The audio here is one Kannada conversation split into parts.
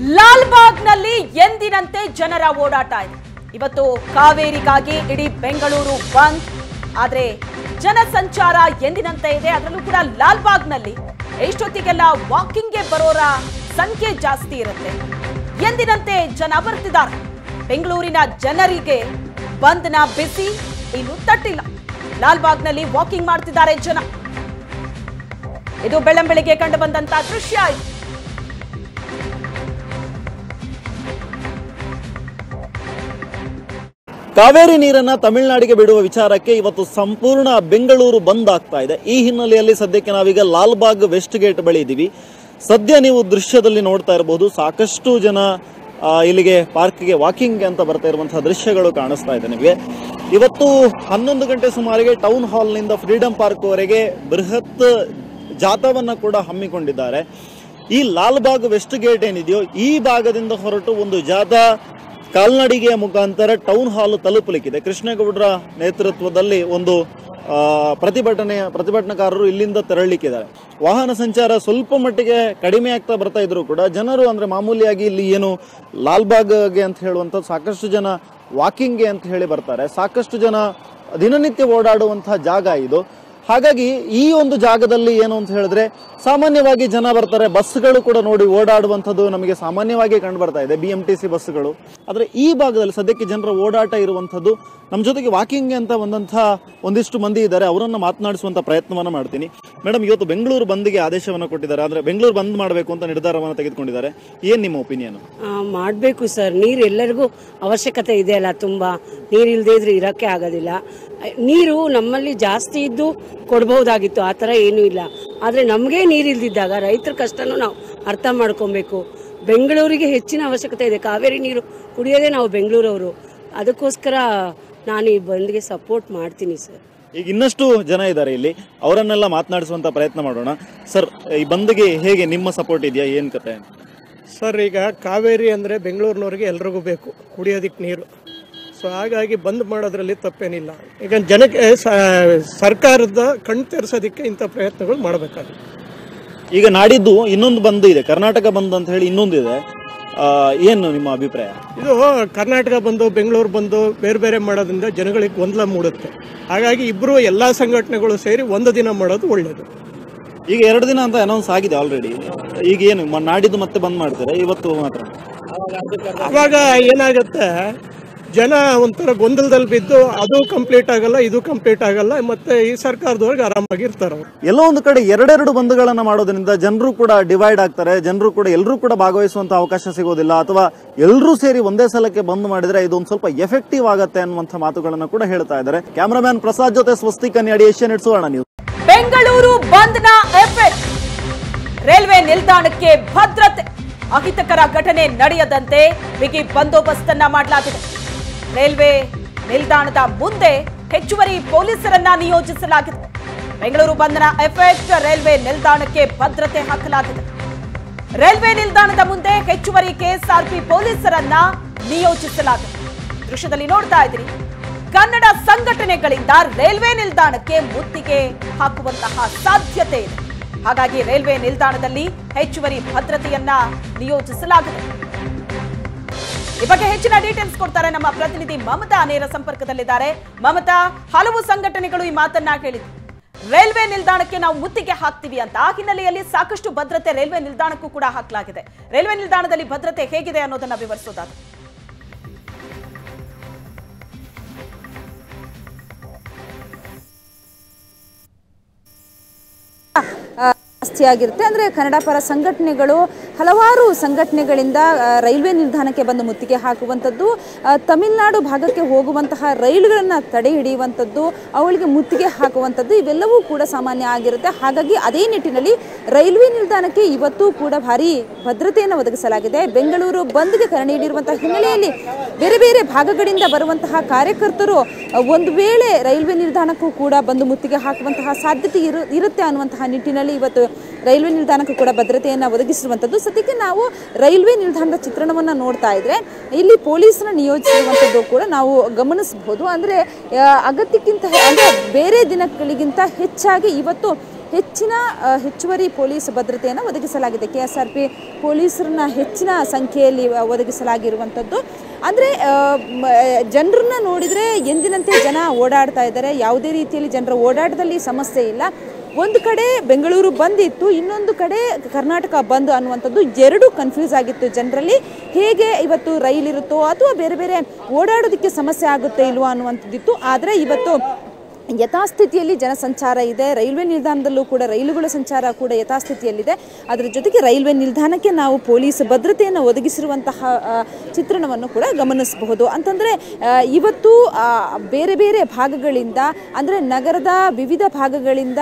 ಲಾಲ್ಬಾಗ್ನಲ್ಲಿ ಎಂದಿನಂತೆ ಜನರ ಓಡಾಟ ಇದೆ. ಇವತ್ತು ಕಾವೇರಿಗಾಗಿ ಇಡೀ ಬೆಂಗಳೂರು ಬಂದ್. ಆದರೆ ಜನಸಂಚಾರ ಎಂದಿನಂತೆ ಇದೆ, ಅದರಲ್ಲೂ ಕೂಡ ಲಾಲ್ಬಾಗ್ನಲ್ಲಿ ಎಷ್ಟೊತ್ತಿಗೆಲ್ಲ ವಾಕಿಂಗ್ಗೆ ಬರೋರ ಸಂಖ್ಯೆ ಜಾಸ್ತಿ ಇರುತ್ತೆ. ಎಂದಿನಂತೆ ಜನ ಬರ್ತಿದ್ದಾರೆ. ಬೆಂಗಳೂರಿನ ಜನರಿಗೆ ಬಂದ್ನ ಬಿಸಿ, ಇನ್ನು ತಟ್ಟಿಲ್ಲ. ಲಾಲ್ಬಾಗ್ನಲ್ಲಿ ವಾಕಿಂಗ್ ಮಾಡ್ತಿದ್ದಾರೆ ಜನ. ಇದು ಬೆಳ್ಳಂಬೆಳಿಗ್ಗೆ ಕಂಡು ಬಂದಂತ ದೃಶ್ಯ ಇದು. ಕಾವೇರಿ ನೀರನ್ನ ತಮಿಳುನಾಡಿಗೆ ಬಿಡುವ ವಿಚಾರಕ್ಕೆ ಇವತ್ತು ಸಂಪೂರ್ಣ ಬೆಂಗಳೂರು ಬಂದ್ ಆಗ್ತಾ ಇದೆ. ಈ ಹಿನ್ನೆಲೆಯಲ್ಲಿ ಸದ್ಯಕ್ಕೆ ನಾವೀಗ ಲಾಲ್ಬಾಗ್ ವೆಸ್ಟ್ ಗೇಟ್ ಬಳಿ ಇದ್ದೀವಿ. ಸದ್ಯ ನೀವು ದೃಶ್ಯದಲ್ಲಿ ನೋಡ್ತಾ ಇರಬಹುದು ಸಾಕಷ್ಟು ಜನ ಇಲ್ಲಿಗೆ ಪಾರ್ಕ್ಗೆ ವಾಕಿಂಗ್ ಅಂತ ಬರ್ತಾ ಇರುವಂತಹ ದೃಶ್ಯಗಳು ಕಾಣಿಸ್ತಾ ಇದೆ ನಿಮಗೆ. ಇವತ್ತು ಹನ್ನೊಂದು ಗಂಟೆ ಸುಮಾರಿಗೆ ಟೌನ್ ಹಾಲ್ನಿಂದ ಫ್ರೀಡಂ ಪಾರ್ಕ್ ವರೆಗೆ ಬೃಹತ್ ಜಾಥಾವನ್ನ ಕೂಡ ಹಮ್ಮಿಕೊಂಡಿದ್ದಾರೆ. ಈ ಲಾಲ್ಬಾಗ್ ವೆಸ್ಟ್ ಗೇಟ್ ಏನಿದೆಯೋ, ಈ ಭಾಗದಿಂದ ಹೊರಟು ಒಂದು ಜಾಥಾ ಕಾಲ್ನಡಿಗೆಯ ಮುಖಾಂತರ ಟೌನ್ ಹಾಲ್ ತಲುಪಲಿಕ್ಕಿದೆ. ಕೃಷ್ಣೇಗೌಡರ ನೇತೃತ್ವದಲ್ಲಿ ಒಂದು ಪ್ರತಿಭಟನೆಯ ಪ್ರತಿಭಟನಾಕಾರರು ಇಲ್ಲಿಂದ ತೆರಳಲಿಕ್ಕಿದ್ದಾರೆ. ವಾಹನ ಸಂಚಾರ ಸ್ವಲ್ಪ ಮಟ್ಟಿಗೆ ಕಡಿಮೆ ಆಗ್ತಾ ಬರ್ತಾ ಇದ್ರು ಕೂಡ ಜನರು ಅಂದ್ರೆ ಮಾಮೂಲಿಯಾಗಿ ಇಲ್ಲಿ ಏನು ಲಾಲ್ಬಾಗ್ಗೆ ಅಂತ ಹೇಳುವಂತ ಸಾಕಷ್ಟು ಜನ ವಾಕಿಂಗ್ಗೆ ಅಂತ ಹೇಳಿ ಬರ್ತಾರೆ. ಸಾಕಷ್ಟು ಜನ ದಿನನಿತ್ಯ ಓಡಾಡುವಂತಹ ಜಾಗ ಇದು. ಹಾಗಾಗಿ ಈ ಒಂದು ಜಾಗದಲ್ಲಿ ಏನು ಅಂತ ಹೇಳಿದ್ರೆ ಸಾಮಾನ್ಯವಾಗಿ ಜನ ಬರ್ತಾರೆ ಬಸ್ಗಳು ಕೂಡ ನೋಡಿ ಓಡಾಡುವಂಥದ್ದು ನಮಗೆ ಸಾಮಾನ್ಯವಾಗಿ ಕಂಡು ಬರ್ತಾ ಇದೆ ಬಿ ಎಂ ಟಿ ಸಿ ಬಸ್ಗಳು ಆದರೆ ಈ ಭಾಗದಲ್ಲಿ ಸದ್ಯಕ್ಕೆ ಜನರ ಓಡಾಟ ಇರುವಂಥದ್ದು ನಮ್ಮ ಜೊತೆಗೆ ವಾಕಿಂಗ್ ಅಂತ ಬಂದಂಥ ಒಂದಿಷ್ಟು ಮಂದಿ ಇದ್ದಾರೆ, ಅವರನ್ನು ಮಾತನಾಡಿಸುವಂಥ ಪ್ರಯತ್ನವನ್ನು ಮಾಡ್ತೀನಿ. ಮೇಡಮ್, ಇವತ್ತು ಬೆಂಗಳೂರು ಬಂದ್ಗೆ ಆದೇಶವನ್ನು ಕೊಟ್ಟಿದ್ದಾರೆ. ಅಂದರೆ ಬೆಂಗಳೂರು ಬಂದ್ ಮಾಡಬೇಕು ಅಂತ ನಿರ್ಧಾರವನ್ನು ತೆಗೆದುಕೊಂಡಿದ್ದಾರೆ. ಏನು ನಿಮ್ಮ ಒಪಿನಿಯನ್? ಮಾಡಬೇಕು ಸರ್. ನೀರು ಎಲ್ಲರಿಗೂ ಅವಶ್ಯಕತೆ ಇದೆ ಅಲ್ಲ ತುಂಬ. ನೀರು ಇಲ್ಲದೆ ಇದ್ರೆ ಇರಕ್ಕೆ ಆಗೋದಿಲ್ಲ. ನೀರು ನಮ್ಮಲ್ಲಿ ಜಾಸ್ತಿ ಇದ್ದು ಕೊಡ್ಬೋದಾಗಿತ್ತು ಆ ಥರ ಏನೂ ಇಲ್ಲ. ಆದರೆ ನಮಗೆ ನೀರು ಇಲ್ದಿದ್ದಾಗ ರೈತರ ಕಷ್ಟನೂ ನಾವು ಅರ್ಥ ಮಾಡ್ಕೊಬೇಕು. ಬೆಂಗಳೂರಿಗೆ ಹೆಚ್ಚಿನ ಅವಶ್ಯಕತೆ ಇದೆ. ಕಾವೇರಿ ನೀರು ಕುಡಿಯೋದೇ ನಾವು ಬೆಂಗಳೂರವರು. ಅದಕ್ಕೋಸ್ಕರ ನಾನು ಈ ಬಂದ್ಗೆ ಸಪೋರ್ಟ್ ಮಾಡ್ತೀನಿ ಸರ್. ಈಗ ಇನ್ನಷ್ಟು ಜನ ಇದ್ದಾರೆ ಇಲ್ಲಿ. ಅವರನ್ನೆಲ್ಲ ಮಾತನಾಡಿಸುವಂತ ಪ್ರಯತ್ನ ಮಾಡೋಣ. ಸರ್ ಈ ಬಂದ್ಗೆ ಹೇಗೆ ನಿಮ್ಮ ಸಪೋರ್ಟ್ ಇದೆಯಾ? ಏನು ಕತೆ? ಸರ್ ಈಗ ಕಾವೇರಿ ಅಂದರೆ ಬೆಂಗಳೂರಿನವ್ರಿಗೆ ಎಲ್ರಿಗೂ ಬೇಕು. ಕುಡಿಯೋದಕ್ಕೆ ನೀರು. ಸೊ ಹಾಗಾಗಿ ಬಂದ್ ಮಾಡೋದ್ರಲ್ಲಿ ತಪ್ಪೇನಿಲ್ಲ. ಈಗ ಜನಕ್ಕೆ ಸರ್ಕಾರದ ಕಣ್ ತೆರೆಸೋದಕ್ಕೆ ಇಂಥ ಪ್ರಯತ್ನಗಳು ಮಾಡಬೇಕಾಗುತ್ತೆ. ಈಗ ನಾಡಿದ್ದು ಇನ್ನೊಂದು ಬಂದ್ ಇದೆ. ಕರ್ನಾಟಕ ಬಂದ್ ಅಂತ ಹೇಳಿ ಇನ್ನೊಂದು ಇದೆ. ಏನು ನಿಮ್ಮ ಅಭಿಪ್ರಾಯ? ಇದು ಕರ್ನಾಟಕ ಬಂದು ಬೆಂಗಳೂರು ಬಂದು ಬೇರೆ ಬೇರೆ ಮಾಡೋದ್ರಿಂದ ಜನಗಳಿಗೆ ಗೊಂದಲ ಮೂಡುತ್ತೆ. ಹಾಗಾಗಿ ಇಬ್ಬರು ಎಲ್ಲ ಸಂಘಟನೆಗಳು ಸೇರಿ ಒಂದು ದಿನ ಮಾಡೋದು ಒಳ್ಳೆಯದು ಈಗ ಎರಡು ದಿನ ಅಂತ ಅನೌನ್ಸ್ ಆಗಿದೆ ಆಲ್ರೆಡಿ ಈಗ ಏನು ನಾಡಿದ್ದು ಮತ್ತೆ ಬಂದ್ ಮಾಡ್ತಾರೆ? ಇವತ್ತು ಮಾತ್ರ? ಅವಾಗ ಏನಾಗುತ್ತೆ? ಜನ ಒಂಥರ ಗೊಂದಲದಲ್ಲಿ ಬಿದ್ದು ಅದು ಕಂಪ್ಲೀಟ್ ಆಗಲ್ಲ ಇದು ಕಂಪ್ಲೀಟ್ ಆಗಲ್ಲ ಮತ್ತೆ ಈ ಸರ್ಕಾರದವ್ರಿಗೆ ಆರಾಮಾಗಿರ್ತಾರೆ ಅವ್ರು. ಎಲ್ಲೋ ಒಂದು ಕಡೆ ಎರಡೆರಡು ಬಂದ್ಗಳನ್ನ ಮಾಡೋದ್ರಿಂದ ಜನರು ಕೂಡ ಡಿವೈಡ್ ಆಗ್ತಾರೆ ಜನರು ಕೂಡ ಎಲ್ಲರೂ ಕೂಡ ಭಾಗವಹಿಸುವಂತ ಅವಕಾಶ ಸಿಗೋದಿಲ್ಲ ಅಥವಾ ಎಲ್ಲರೂ ಸೇರಿ ಒಂದೇ ಸಲಕ್ಕೆ ಬಂದ್ ಮಾಡಿದ್ರೆ ಇದು ಒಂದು ಸ್ವಲ್ಪ ಎಫೆಕ್ಟಿವ್ ಆಗತ್ತೆ ಅನ್ನುವಂಥ ಮಾತುಗಳನ್ನ ಕೂಡ ಹೇಳ್ತಾ ಇದ್ದಾರೆ. ಕ್ಯಾಮರಾಮ್ಯಾನ್ ಪ್ರಸಾದ್ ಜೊತೆ ಸ್ವಸ್ತಿ ಕನ್ನಡಿ Asianet Suvarna news Bengaluru ಬಂದ್ನ ಎಫೆಕ್ಟ್ ರೈಲ್ವೆ ನಿಲ್ದಾಣಕ್ಕೆ ಭದ್ರತೆ ಅಹಿತಕರ ಘಟನೆ ನಡೆಯದಂತೆ ಬಿಗಿ ಬಂದೋಬಸ್ತನ್ನ ಮಾಡಲಾಗಿದೆ. ರೈಲ್ವೆ ನಿಲ್ದಾಣದ ಮುಂದೆ ಹೆಚ್ಚುವರಿ ಪೊಲೀಸರನ್ನ ನಿಯೋಜಿಸಲಾಗಿದೆ. ಬೆಂಗಳೂರು ಬಂದನ ಎಫೆಕ್ಟ್ ರೈಲ್ವೆ ನಿಲ್ದಾಣಕ್ಕೆ ಭದ್ರತೆ ಹಾಕಲಾಗಿದೆ. ರೈಲ್ವೆ ನಿಲ್ದಾಣದ ಮುಂದೆ ಹೆಚ್ಚುವರಿ ಕೆಎಸ್ಆರ್ಪಿ ಪೊಲೀಸರನ್ನ ನಿಯೋಜಿಸಲಾಗಿದೆ. ದೃಶ್ಯದಲ್ಲಿ ನೋಡ್ತಾ ಇದ್ದೀರಿ. ಕನ್ನಡ ಸಂಘಟನೆಗಳಿಂದ ರೈಲ್ವೆ ನಿಲ್ದಾಣಕ್ಕೆ ಮುತ್ತಿಗೆ ಹಾಕುವಂತಹ ಸಾಧ್ಯತೆ ಇದೆ. ಹಾಗಾಗಿ ರೈಲ್ವೆ ನಿಲ್ದಾಣದಲ್ಲಿ ಹೆಚ್ಚುವರಿ ಭದ್ರತೆಯನ್ನ ನಿಯೋಜಿಸಲಾಗಿದೆ. ಈ ಬಗ್ಗೆ ಹೆಚ್ಚಿನ ಡೀಟೇಲ್ಸ್ ಕೊಡ್ತಾರೆ ನಮ್ಮ ಪ್ರತಿನಿಧಿ ಮಮತಾ ನೇರ ಸಂಪರ್ಕದಲ್ಲಿದ್ದಾರೆ. ಮಮತಾ, ಹಲವು ಸಂಘಟನೆಗಳು ಈ ಮಾತನ್ನ ಕೇಳಿದ್ವು ರೈಲ್ವೆ ನಿಲ್ದಾಣಕ್ಕೆ ನಾವು ಮುತ್ತಿಗೆ ಹಾಕ್ತೀವಿ ಅಂತ. ಆ ಹಿನ್ನೆಲೆಯಲ್ಲಿ ಸಾಕಷ್ಟು ಭದ್ರತೆ ರೈಲ್ವೆ ನಿಲ್ದಾಣಕ್ಕೂ ಕೂಡ ಹಾಕಲಾಗಿದೆ. ರೈಲ್ವೆ ನಿಲ್ದಾಣದಲ್ಲಿ ಭದ್ರತೆ ಹೇಗಿದೆ ಅನ್ನೋದನ್ನ ವಿವರಿಸೋದಾದ್ರೆ. ಜಾಸ್ತಿ ಆಗಿರುತ್ತೆ ಅಂದರೆ ಕನ್ನಡ ಪರ ಸಂಘಟನೆಗಳು ಹಲವಾರು ಸಂಘಟನೆಗಳಿಂದ ರೈಲ್ವೆ ನಿಲ್ದಾಣಕ್ಕೆ ಬಂದು ಮುತ್ತಿಗೆ ಹಾಕುವಂಥದ್ದು ತಮಿಳುನಾಡು ಭಾಗಕ್ಕೆ ಹೋಗುವಂತಹ ರೈಲುಗಳನ್ನು ತಡೆ ಹಿಡಿಯುವಂಥದ್ದು, ಅವಳಿಗೆ ಮುತ್ತಿಗೆ ಹಾಕುವಂಥದ್ದು, ಇವೆಲ್ಲವೂ ಕೂಡ ಸಾಮಾನ್ಯ ಆಗಿರುತ್ತೆ. ಹಾಗಾಗಿ ಅದೇ ನಿಟ್ಟಿನಲ್ಲಿ ರೈಲ್ವೆ ನಿಲ್ದಾಣಕ್ಕೆ ಇವತ್ತು ಕೂಡ ಭಾರಿ ಭದ್ರತೆಯನ್ನು ಒದಗಿಸಲಾಗಿದೆ. ಬೆಂಗಳೂರು ಬಂದ್ಗೆ ಕರೆ ನೀಡಿರುವಂತಹ ಹಿನ್ನೆಲೆಯಲ್ಲಿ ಬೇರೆ ಬೇರೆ ಭಾಗಗಳಿಂದ ಬರುವಂತಹ ಕಾರ್ಯಕರ್ತರು ಒಂದು ವೇಳೆ ರೈಲ್ವೆ ನಿಲ್ದಾಣಕ್ಕೂ ಕೂಡ ಬಂದು ಮುತ್ತಿಗೆ ಹಾಕುವಂತಹ ಸಾಧ್ಯತೆ ಇರು, ಇರುತ್ತೆ ಅನ್ನುವಂತಹ ನಿಟ್ಟಿನಲ್ಲಿ ಇವತ್ತು ರೈಲ್ವೆ ನಿಲ್ದಾಣಕ್ಕೂ ಕೂಡ ಭದ್ರತೆಯನ್ನು ಒದಗಿಸಿರುವಂಥದ್ದು ಸದ್ಯಕ್ಕೆ ನಾವು ರೈಲ್ವೆ ನಿಲ್ದಾಣದ ಚಿತ್ರಣವನ್ನು ನೋಡ್ತಾ ಇದ್ರೆ, ಇಲ್ಲಿ ಪೊಲೀಸರ ನಿಯೋಜಿಸಿರುವಂಥದ್ದು ಕೂಡ ನಾವು ಗಮನಿಸಬಹುದು ಅಂದರೆ ಅಗತ್ಯಕ್ಕಿಂತ ಅಂದರೆ ಬೇರೆ ದಿನಗಳಿಗಿಂತ ಹೆಚ್ಚಾಗಿ ಇವತ್ತು ಹೆಚ್ಚಿನ ಹೆಚ್ಚುವರಿ ಪೊಲೀಸ್ ಭದ್ರತೆಯನ್ನು ಒದಗಿಸಲಾಗಿದೆ. ಕೆ ಎಸ್ ಆರ್ ಪಿ ಪೊಲೀಸರನ್ನ ಹೆಚ್ಚಿನ ಸಂಖ್ಯೆಯಲ್ಲಿ ಒದಗಿಸಲಾಗಿರುವಂಥದ್ದು ಅಂದರೆ ಜನರನ್ನ ನೋಡಿದರೆ ಎಂದಿನಂತೆ ಜನ ಓಡಾಡ್ತಾ ಇದ್ದಾರೆ. ಯಾವುದೇ ರೀತಿಯಲ್ಲಿ ಜನರ ಓಡಾಟದಲ್ಲಿ ಸಮಸ್ಯೆ ಇಲ್ಲ. ಒಂದು ಕಡೆ ಬೆಂಗಳೂರು ಬಂದಿತ್ತು, ಇನ್ನೊಂದು ಕಡೆ ಕರ್ನಾಟಕ ಬಂದ್ ಅನ್ನುವಂಥದ್ದು ಎರಡು ಕನ್ಫ್ಯೂಸ್ ಆಗಿತ್ತು ಜನರಲ್ಲಿ. ಹೇಗೆ ಇವತ್ತು ರೈಲ್ ಇರುತ್ತೋ ಅಥವಾ ಬೇರೆ ಬೇರೆ ಓಡಾಡೋದಕ್ಕೆ ಸಮಸ್ಯೆ ಆಗುತ್ತೆ ಇಲ್ವಾ ಅನ್ನುವಂಥದ್ದಿತ್ತು. ಆದರೆ ಇವತ್ತು ಯಥಾಸ್ಥಿತಿಯಲ್ಲಿ ಜನಸಂಚಾರ ಇದೆ. ರೈಲ್ವೆ ನಿಲ್ದಾಣದಲ್ಲೂ ಕೂಡ ರೈಲುಗಳ ಸಂಚಾರ ಕೂಡ ಯಥಾಸ್ಥಿತಿಯಲ್ಲಿದೆ. ಅದರ ಜೊತೆಗೆ ರೈಲ್ವೆ ನಿಲ್ದಾಣಕ್ಕೆ ನಾವು ಪೊಲೀಸ್ ಭದ್ರತೆಯನ್ನು ಒದಗಿಸಿರುವಂತಹ ಚಿತ್ರಣವನ್ನು ಕೂಡ ಗಮನಿಸಬಹುದು. ಅಂತಂದರೆ ಇವತ್ತು ಬೇರೆ ಬೇರೆ ಭಾಗಗಳಿಂದ, ಅಂದರೆ ನಗರದ ವಿವಿಧ ಭಾಗಗಳಿಂದ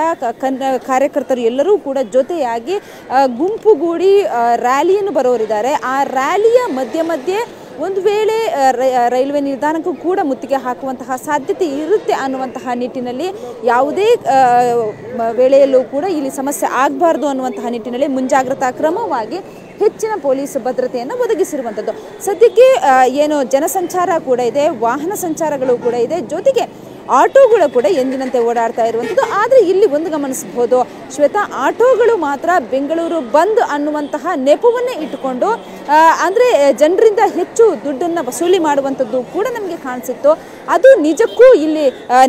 ಕಾರ್ಯಕರ್ತರು ಎಲ್ಲರೂ ಕೂಡ ಜೊತೆಯಾಗಿ ಗುಂಪುಗೂಡಿ ರ್ಯಾಲಿಯನ್ನು ಬರೋರಿದ್ದಾರೆ. ಆ ರ್ಯಾಲಿಯ ಮಧ್ಯೆ ಮಧ್ಯೆ ಒಂದು ವೇಳೆ ರೈಲ್ವೆ ನಿಲ್ದಾಣಕ್ಕೂ ಕೂಡ ಮುತ್ತಿಗೆ ಹಾಕುವಂತಹ ಸಾಧ್ಯತೆ ಇರುತ್ತೆ ಅನ್ನುವಂತಹ ನಿಟ್ಟಿನಲ್ಲಿ ಯಾವುದೇ ವೇಳೆಯಲ್ಲೂ ಕೂಡ ಇಲ್ಲಿ ಸಮಸ್ಯೆ ಆಗಬಾರ್ದು ಅನ್ನುವಂತಹ ನಿಟ್ಟಿನಲ್ಲಿ ಮುಂಜಾಗ್ರತಾ ಕ್ರಮವಾಗಿ ಹೆಚ್ಚಿನ ಪೊಲೀಸ್ ಭದ್ರತೆಯನ್ನು ಒದಗಿಸಿರುವಂಥದ್ದು. ಸದ್ಯಕ್ಕೆ ಏನು ಜನಸಂಚಾರ ಕೂಡ ಇದೆ, ವಾಹನ ಸಂಚಾರಗಳು ಕೂಡ ಇದೆ, ಜೊತೆಗೆ ಆಟೋಗಳು ಕೂಡ ಎಂದಿನಂತೆ ಓಡಾಡ್ತಾ ಇರುವಂಥದ್ದು. ಆದರೆ ಇಲ್ಲಿ ಒಂದು ಗಮನಿಸಬಹುದು ಶ್ವೇತಾ, ಆಟೋಗಳು ಮಾತ್ರ ಬೆಂಗಳೂರು ಬಂದ್ ಅನ್ನುವಂತಹ ನೆಪವನ್ನೇ ಇಟ್ಟುಕೊಂಡು ಅಂದರೆ ಜನರಿಂದ ಹೆಚ್ಚು ದುಡ್ಡನ್ನು ವಸೂಲಿ ಮಾಡುವಂಥದ್ದು ಕೂಡ ನಮಗೆ ಕಾಣಿಸಿತ್ತು. ಅದು ನಿಜಕ್ಕೂ ಇಲ್ಲಿ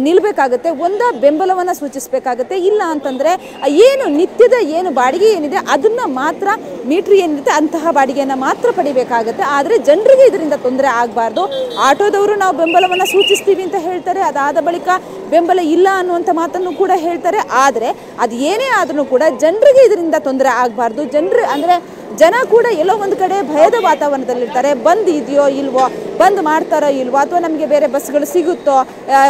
ನಿಲ್ಲಬೇಕಾಗುತ್ತೆ ಒಂದ ಬೆಂಬಲವನ್ನು ಸೂಚಿಸಬೇಕಾಗುತ್ತೆ. ಇಲ್ಲ ಅಂತಂದರೆ, ಏನು ನಿತ್ಯದ ಏನು ಬಾಡಿಗೆ ಏನಿದೆ, ಅದನ್ನು ಮಾತ್ರ ಮೀಟ್ರ್ ಏನಿದೆ, ಅಂತಹ ಬಾಡಿಗೆಯನ್ನು ಮಾತ್ರ ಪಡಿಬೇಕಾಗತ್ತೆ. ಆದರೆ ಜನರಿಗೆ ಇದರಿಂದ ತೊಂದರೆ ಆಗಬಾರ್ದು. ಆಟೋದವರು ನಾವು ಬೆಂಬಲವನ್ನು ಸೂಚಿಸ್ತೀವಿ ಅಂತ ಹೇಳ್ತಾರೆ. ಅದಾದ ಬಳಿಕ ಬೆಂಬಲ ಇಲ್ಲ ಅನ್ನುವಂಥ ಮಾತನ್ನು ಕೂಡ ಹೇಳ್ತಾರೆ. ಆದರೆ ಅದು ಏನೇ ಆದ್ರೂ ಕೂಡ ಜನರಿಗೆ ಇದರಿಂದ ತೊಂದರೆ ಆಗಬಾರ್ದು. ಜನರು ಅಂದರೆ ಜನ ಕೂಡ ಎಲ್ಲೋ ಒಂದು ಕಡೆ ಭಯದ ವಾತಾವರಣದಲ್ಲಿರ್ತಾರೆ. ಬಂದ್ ಇದೆಯೋ ಇಲ್ವೋ, ಬಂದ್ ಮಾಡ್ತಾರೋ ಇಲ್ವೋ, ಅಥವಾ ನಮಗೆ ಬೇರೆ ಬಸ್ಗಳು ಸಿಗುತ್ತೋ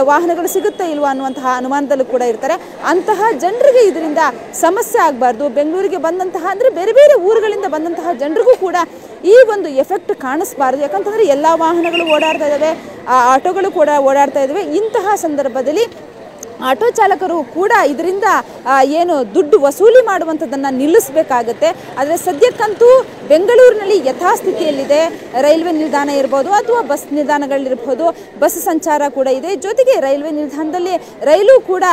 ವಾಹನಗಳು ಸಿಗುತ್ತೋ ಇಲ್ವೋ ಅನ್ನುವಂತಹ ಅನುಮಾನದಲ್ಲೂ ಕೂಡ ಇರ್ತಾರೆ. ಅಂತಹ ಜನರಿಗೆ ಇದರಿಂದ ಸಮಸ್ಯೆ ಆಗಬಾರ್ದು. ಬೆಂಗಳೂರಿಗೆ ಬಂದಂತಹ ಅಂದರೆ ಬೇರೆ ಬೇರೆ ಊರುಗಳಿಂದ ಬಂದಂತಹ ಜನರಿಗೂ ಕೂಡ ಈ ಒಂದು ಎಫೆಕ್ಟ್ ಕಾಣಿಸ್ಬಾರ್ದು. ಯಾಕಂತಂದರೆ ಎಲ್ಲ ವಾಹನಗಳು ಓಡಾಡ್ತಾ ಇದ್ದಾವೆ ಆಟೋಗಳು ಕೂಡ ಓಡಾಡ್ತಾ ಇದ್ದಾವೆ ಇಂತಹ ಸಂದರ್ಭದಲ್ಲಿ ಆಟೋ ಚಾಲಕರು ಕೂಡ ಇದರಿಂದ ಏನು ದುಡ್ಡು ವಸೂಲಿ ಮಾಡುವಂಥದ್ದನ್ನು ನಿಲ್ಲಿಸಬೇಕಾಗತ್ತೆ. ಆದರೆ ಸದ್ಯಕ್ಕಂತೂ ಬೆಂಗಳೂರಿನಲ್ಲಿ ಯಥಾಸ್ಥಿತಿಯಲ್ಲಿದೆ. ರೈಲ್ವೆ ನಿಲ್ದಾಣ ಇರ್ಬೋದು ಅಥವಾ ಬಸ್ ನಿಲ್ದಾಣಗಳಿರ್ಬೋದು, ಬಸ್ ಸಂಚಾರ ಕೂಡ ಇದೆ. ಜೊತೆಗೆ ರೈಲ್ವೆ ನಿಲ್ದಾಣದಲ್ಲಿ ರೈಲು ಕೂಡ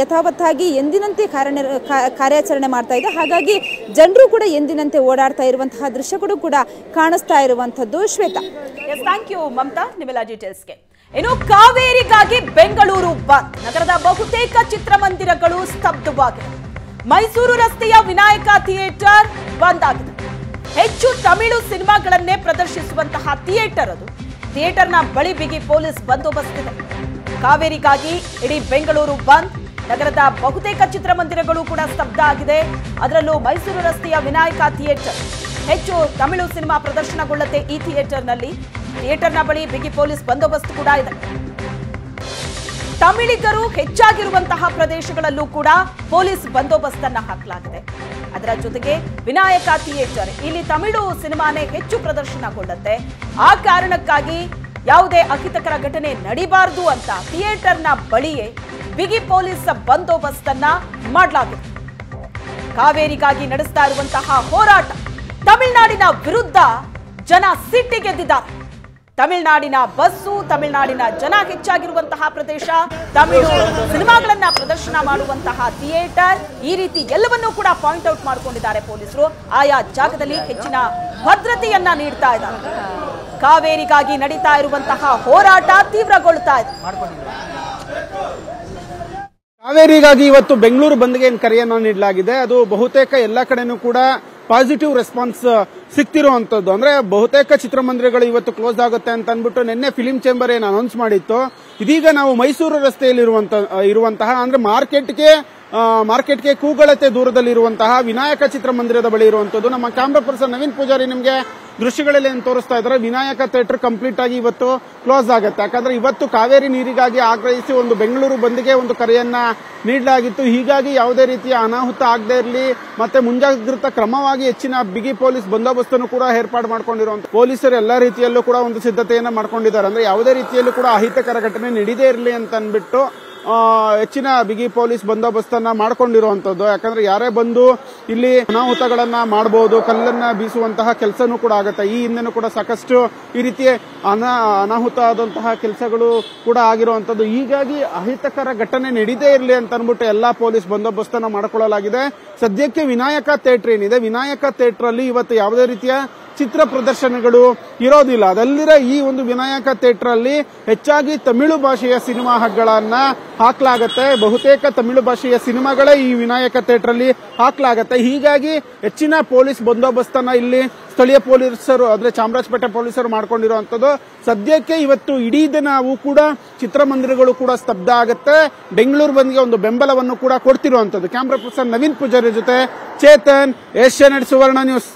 ಯಥಾವತ್ತಾಗಿ ಎಂದಿನಂತೆ ಕಾರ್ಯ ಕಾರ್ಯಾಚರಣೆ ಮಾಡ್ತಾ ಇದೆ. ಹಾಗಾಗಿ ಜನರು ಕೂಡ ಎಂದಿನಂತೆ ಓಡಾಡ್ತಾ ಇರುವಂತಹ ದೃಶ್ಯಗಳು ಕೂಡ ಕಾಣಿಸ್ತಾ ಇರುವಂಥದ್ದು. ಶ್ವೇತಾ. Thank you Mamata. ನಿಮ್ಮೆಲ್ಲ ಡೀಟೇಲ್ಸ್ಗೆ ಇನ್ನು ಕಾವೇರಿಗಾಗಿ ಬೆಂಗಳೂರು ಬಂದ್. ನಗರದ ಬಹುತೇಕ ಚಿತ್ರಮಂದಿರಗಳು ಸ್ತಬ್ಧವಾಗಿವೆ. ಮೈಸೂರು ರಸ್ತೆಯ ವಿನಾಯಕ ಥಿಯೇಟರ್ ಬಂದ್ ಆಗಿದೆ ಹೆಚ್ಚು ತಮಿಳು ಸಿನಿಮಾಗಳನ್ನೇ ಪ್ರದರ್ಶಿಸುವಂತಹ ಥಿಯೇಟರ್ ಅದು. ಥಿಯೇಟರ್ನ ಬಳಿ ಬಿಗಿ ಪೊಲೀಸ್ ಬಂದೋಬಸ್ತ್ ಇದೆ. ಕಾವೇರಿಗಾಗಿ ಇಡೀ ಬೆಂಗಳೂರು ಬಂದ್. ನಗರದ ಬಹುತೇಕ ಚಿತ್ರಮಂದಿರಗಳು ಕೂಡ ಸ್ತಬ್ಧ ಆಗಿದೆ. ಅದರಲ್ಲೂ ಮೈಸೂರು ರಸ್ತೆಯ ವಿನಾಯಕ ಥಿಯೇಟರ್. ಹೆಚ್ಚು ತಮಿಳು ಸಿನಿಮಾ ಪ್ರದರ್ಶನಗೊಳ್ಳುತ್ತೆ ಈ ಥಿಯೇಟರ್ನಲ್ಲಿ. ಥಿಯೇಟರ್ನ ಬಳಿ ಬಿಗಿ ಪೊಲೀಸ್ ಬಂದೋಬಸ್ತ್ ಕೂಡ ಇದೆ. ತಮಿಳಿಗರು ಹೆಚ್ಚಾಗಿರುವಂತಹ ಪ್ರದೇಶಗಳಲ್ಲೂ ಕೂಡ ಪೊಲೀಸ್ ಬಂದೋಬಸ್ತ್ ಅನ್ನ ಹಾಕಲಾಗಿದೆ. ಅದರ ಜೊತೆಗೆ ವಿನಾಯಕ ಥಿಯೇಟರ್, ಇಲ್ಲಿ ತಮಿಳು ಸಿನಿಮಾನೇ ಹೆಚ್ಚು ಪ್ರದರ್ಶನಗೊಳ್ಳುತ್ತೆ. ಆ ಕಾರಣಕ್ಕಾಗಿ ಯಾವುದೇ ಅಹಿತಕರ ಘಟನೆ ನಡಿಬಾರದು ಅಂತ ಥಿಯೇಟರ್ನ ಬಳಿಯೇ ಬಿಗಿ ಪೊಲೀಸ್ ಬಂದೋಬಸ್ತ್ ಅನ್ನ ಮಾಡಲಾಗಿದೆ. ಕಾವೇರಿಗಾಗಿ ನಡೆಸ್ತಾ ಇರುವಂತಹ ಹೋರಾಟ ತಮಿಳುನಾಡಿನ ವಿರುದ್ಧ ಜನ ಸಿಟ್ಟಿಗೆದ್ದಿದ್ದಾರೆ. ತಮಿಳುನಾಡಿನ ಬಸ್ಸು ತಮಿಳುನಾಡಿನ ಜನ ಹೆಚ್ಚಾಗಿರುವಂತಹ ಪ್ರದೇಶ. ತಮಿಳು ಸಿನಿಮಾಗಳನ್ನ ಪ್ರದರ್ಶನ ಮಾಡುವಂತಹ ಥಿಯೇಟರ್. ಈ ರೀತಿ ಎಲ್ಲವನ್ನೂ ಕೂಡ ಪಾಯಿಂಟ್ ಔಟ್ ಮಾಡ್ಕೊಂಡಿದ್ದಾರೆ ಪೊಲೀಸರು. ಆಯಾ ಜಾಗದಲ್ಲಿ ಹೆಚ್ಚಿನ ಭದ್ರತೆಯನ್ನ ನೀಡ್ತಾ ಇದ್ದಾರೆ. ಕಾವೇರಿಗಾಗಿ ನಡೀತಾ ಇರುವಂತಹ ಹೋರಾಟ ತೀವ್ರಗೊಳ್ತಾ ಇದೆ. ಕಾವೇರಿಗಾಗಿ ಇವತ್ತು ಬೆಂಗಳೂರು ಬಂದ್ಗೆ ಏನು ಕರೆಯನ್ನು ನೀಡಲಾಗಿದೆ. ಅದು ಬಹುತೇಕ ಎಲ್ಲ ಕಡೆನೂ ಕೂಡ ಪಾಸಿಟಿವ್ ರೆಸ್ಪಾನ್ಸ್ ಸಿಗ್ತಿರುವಂತದ್ದು ಅಂದ್ರೆ ಬಹುತೇಕ ಚಿತ್ರಮಂದಿರಗಳು ಇವತ್ತು ಕ್ಲೋಸ್ ಆಗುತ್ತೆ ಅಂತ ಅಂದ್ಬಿಟ್ಟು ನಿನ್ನೆ ಫಿಲಿಂ ಚೇಂಬರ್ ಏನ್ ಅನೌನ್ಸ್ ಮಾಡಿತ್ತು. ಇದೀಗ ನಾವು ಮೈಸೂರು ರಸ್ತೆಯಲ್ಲಿ ಇರುವಂತಹ, ಅಂದ್ರೆ ಮಾರ್ಕೆಟ್ಗೆ ಮಾರ್ಕೆಟ್ಗೆ ಕೂಗಳತೆ ದೂರದಲ್ಲಿರುವಂತಹ ವಿನಾಯಕ ಚಿತ್ರಮಂದಿರದ ಬಳಿ ಇರುವಂತದ್ದು ನಮ್ಮ ಕ್ಯಾಮ್ರಾ ಪರ್ಸನ್ ನವೀನ್ ಪೂಜಾರಿ ನಿಮಗೆ ದೃಶ್ಯಗಳಲ್ಲಿ ಏನು ತೋರಿಸ್ತಾ ಇದ್ದಾರೆ? ವಿನಾಯಕ ಥಿಯೇಟರ್ ಕಂಪ್ಲೀಟ್ ಆಗಿ ಇವತ್ತು ಕ್ಲೋಸ್ ಆಗುತ್ತೆ. ಯಾಕಂದ್ರೆ ಇವತ್ತು ಕಾವೇರಿ ನೀರಿಗಾಗಿ ಆಗ್ರಹಿಸಿ ಒಂದು ಬೆಂಗಳೂರು ಬಂದ್ಗೆ ಒಂದು ಕರೆಯನ್ನ ನೀಡಲಾಗಿತ್ತು. ಹೀಗಾಗಿ ಯಾವುದೇ ರೀತಿಯ ಅನಾಹುತ ಆಗದೇ ಇರಲಿ, ಮತ್ತೆ ಮುಂಜಾಗ್ರತಾ ಕ್ರಮವಾಗಿ ಹೆಚ್ಚಿನ ಬಿಗಿ ಪೊಲೀಸ್ ಬಂದೋಬಸ್ತನ್ನು ಕೂಡ ಏರ್ಪಾಡು ಮಾಡ್ಕೊಂಡಿರುವಂತ ಪೊಲೀಸರು ಎಲ್ಲಾ ರೀತಿಯಲ್ಲೂ ಕೂಡ ಒಂದು ಸಿದ್ಧತೆಯನ್ನು ಮಾಡ್ಕೊಂಡಿದ್ದಾರೆ. ಅಂದ್ರೆ ಯಾವುದೇ ರೀತಿಯಲ್ಲೂ ಕೂಡ ಅಹಿತಕರ ಘಟನೆ ನಡೀದೇ ಇರಲಿ ಅಂತ ಅಂದ್ಬಿಟ್ಟು ಹೆಚ್ಚಿನ ಬಿಗಿ ಪೊಲೀಸ್ ಬಂದೋಬಸ್ತನ್ನ ಮಾಡ್ಕೊಂಡಿರುವಂತದ್ದು. ಯಾಕಂದ್ರೆ ಯಾರೇ ಬಂದು ಇಲ್ಲಿ ಅನಾಹುತಗಳನ್ನ ಮಾಡಬಹುದು ಕಲ್ಲನ್ನ ಬೀಸುವಂತಹ ಕೆಲಸನೂ ಕೂಡ ಆಗುತ್ತೆ. ಈ ಹಿಂದೆನೂ ಕೂಡ ಸಾಕಷ್ಟು ಈ ರೀತಿ ಅನಾ, ಅನಾಹುತ ಆದಂತಹ ಕೆಲಸಗಳು ಕೂಡ ಆಗಿರುವಂತದ್ದು. ಹೀಗಾಗಿ ಅಹಿತಕರ ಘಟನೆ ನಡೀದೇ ಇರಲಿ ಅಂತ ಅಂದ್ಬಿಟ್ಟು ಎಲ್ಲಾ ಪೊಲೀಸ್ ಬಂದೋಬಸ್ತನ್ನ ಮಾಡಿಕೊಳ್ಳಲಾಗಿದೆ. ಸದ್ಯಕ್ಕೆ ವಿನಾಯಕ ಥಿಯೇಟರ್ ಏನಿದೆ? ವಿನಾಯಕ ಥಿಯೇಟರ್ ಅಲ್ಲಿ ಇವತ್ತು ಯಾವುದೇ ರೀತಿಯ ಚಿತ್ರ ಪ್ರದರ್ಶನಗಳು ಇರೋದಿಲ್ಲ. ಅದಲ್ಲಿರೋ ಈ ಒಂದು ವಿನಾಯಕ ಥಿಯೇಟರ್ ಅಲ್ಲಿ ಹೆಚ್ಚಾಗಿ ತಮಿಳು ಭಾಷೆಯ ಸಿನಿಮಾಗಳನ್ನ ಹಾಕ್ಲಾಗತ್ತೆ. ಬಹುತೇಕ ತಮಿಳು ಭಾಷೆಯ ಸಿನಿಮಾಗಳೇ ಈ ವಿನಾಯಕ ಥಿಯೇಟರ್ ಅಲ್ಲಿ ಹಾಕ್ಲಾಗತ್ತೆ. ಹೀಗಾಗಿ ಹೆಚ್ಚಿನ ಪೊಲೀಸ್ ಬಂದೋಬಸ್ತನ್ನ ಇಲ್ಲಿ ಸ್ಥಳೀಯ ಪೊಲೀಸರು, ಅಂದ್ರೆ ಚಾಮರಾಜಪೇಟೆ ಪೊಲೀಸರು ಮಾಡ್ಕೊಂಡಿರುವಂತದ್ದು ಸದ್ಯಕ್ಕೆ ಇವತ್ತು ಇಡೀ ನಾವು ಕೂಡ ಚಿತ್ರಮಂದಿರಗಳು ಕೂಡ ಸ್ತಬ್ಧ ಆಗುತ್ತೆ. ಬೆಂಗಳೂರು ಬಂದ್ಗೆ ಒಂದು ಬೆಂಬಲವನ್ನು ಕೂಡ ಕೊಡ್ತಿರುವಂತದ್ದು ಕ್ಯಾಮ್ರಾ ಪರ್ಸನ್ ನವೀನ್ ಪೂಜಾರಿ ಜೊತೆ ಚೇತನ್ ಏಷ್ಯಾನೆಟ್ ಸುವರ್ಣ ನ್ಯೂಸ್.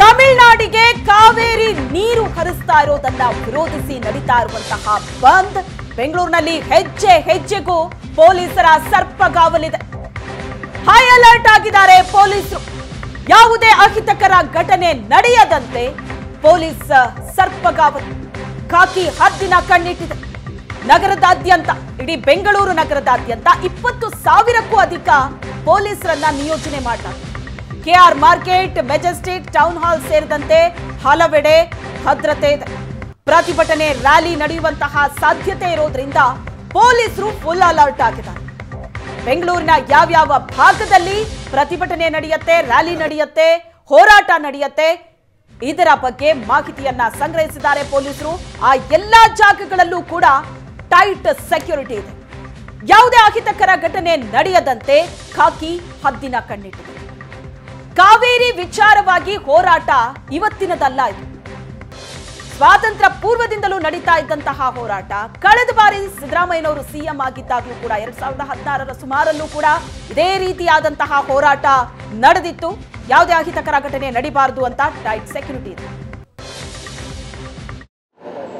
ತಮಿಳುನಾಡಿಗೆ ಕಾವೇರಿ ನೀರು ಹರಿಸ್ತಾ ಇರೋದನ್ನ ವಿರೋಧಿಸಿ ನಡೀತಾ ಇರುವಂತಹ ಬಂದ್ ಬೆಂಗಳೂರಿನಲ್ಲಿ ಹೆಜ್ಜೆ ಹೆಜ್ಜೆಗೂ ಪೊಲೀಸರ ಸರ್ಪಗಾವಲಿದೆ. ಹೈ ಅಲರ್ಟ್ ಆಗಿದ್ದಾರೆ ಪೊಲೀಸರು. ಯಾವುದೇ ಅಹಿತಕರ ಘಟನೆ ನಡೆಯದಂತೆ ಪೊಲೀಸ್ ಸರ್ಪಗಾವಲು. ಖಾಕಿ ಹದ್ದಿನ ಕಣ್ಣಿಟ್ಟಿದೆ. ನಗರದಾದ್ಯಂತ, ಇಡೀ ಬೆಂಗಳೂರು ನಗರದಾದ್ಯಂತ ಇಪ್ಪತ್ತು ಸಾವಿರಕ್ಕೂ ಅಧಿಕ ಪೊಲೀಸರನ್ನ ನಿಯೋಜನೆ ಮಾಡಲಾಗಿದೆ. KR market, Majestic, town hall ಸೇರಿದಂತೆ ಹಲವೆಡೆ ಭದ್ರತೆ ಇದೆ. ಪ್ರತಿಭಟನೆ, ರ್ಯಾಲಿ ನಡೆಯುವಂತಹ ಸಾಧ್ಯತೆ ಇರೋದ್ರಿಂದ ಪೊಲೀಸರು ಫುಲ್ ಅಲರ್ಟ್ ಆಗಿದ್ದಾರೆ. ಬೆಂಗಳೂರಿನ ಯಾವ್ಯಾವ ಭಾಗದಲ್ಲಿ ಪ್ರತಿಭಟನೆ ನಡೆಯುತ್ತೆ, ರ್ಯಾಲಿ ನಡೆಯುತ್ತೆ, ಹೋರಾಟ ನಡೆಯುತ್ತೆ, ಇದರ ಬಗ್ಗೆ ಮಾಹಿತಿಯನ್ನ ಸಂಗ್ರಹಿಸಿದ್ದಾರೆ ಪೊಲೀಸರು. ಆ ಎಲ್ಲಾ ಜಾಗಗಳಲ್ಲೂ ಕೂಡ ಟೈಟ್ ಸೆಕ್ಯೂರಿಟಿ ಇದೆ. ಯಾವುದೇ ಅಹಿತಕರ ಘಟನೆ ನಡೆಯದಂತೆ ಖಾಕಿ ಹದ್ದಿನ ಕಣ್ಣಿಟ್ಟಿದೆ. ಕಾವೇರಿ ವಿಚಾರವಾಗಿ ಹೋರಾಟ ಇವತ್ತಿನದಲ್ಲ ಇದು. ಸ್ವಾತಂತ್ರ್ಯ ಪೂರ್ವದಿಂದಲೂ ನಡೀತಾ ಇದ್ದಂತಹ ಹೋರಾಟ, ಕಳೆದ ಬಾರಿ ಸಿದ್ದರಾಮಯ್ಯನವರು ಸಿಎಂ ಆಗಿದ್ದಾಗಲೂ ಕೂಡ, ಎರಡ್ ಸಾವಿರದ ಹದಿನಾರರ ಸುಮಾರಲ್ಲೂ ಕೂಡ ಇದೇ ರೀತಿಯಾದಂತಹ ಹೋರಾಟ ನಡೆದಿತ್ತು. ಯಾವುದೇ ಅಹಿತಕರ ಘಟನೆ ನಡಿಬಾರದು ಅಂತ ಟೈಟ್ ಸೆಕ್ಯೂರಿಟಿ ಇದೆ.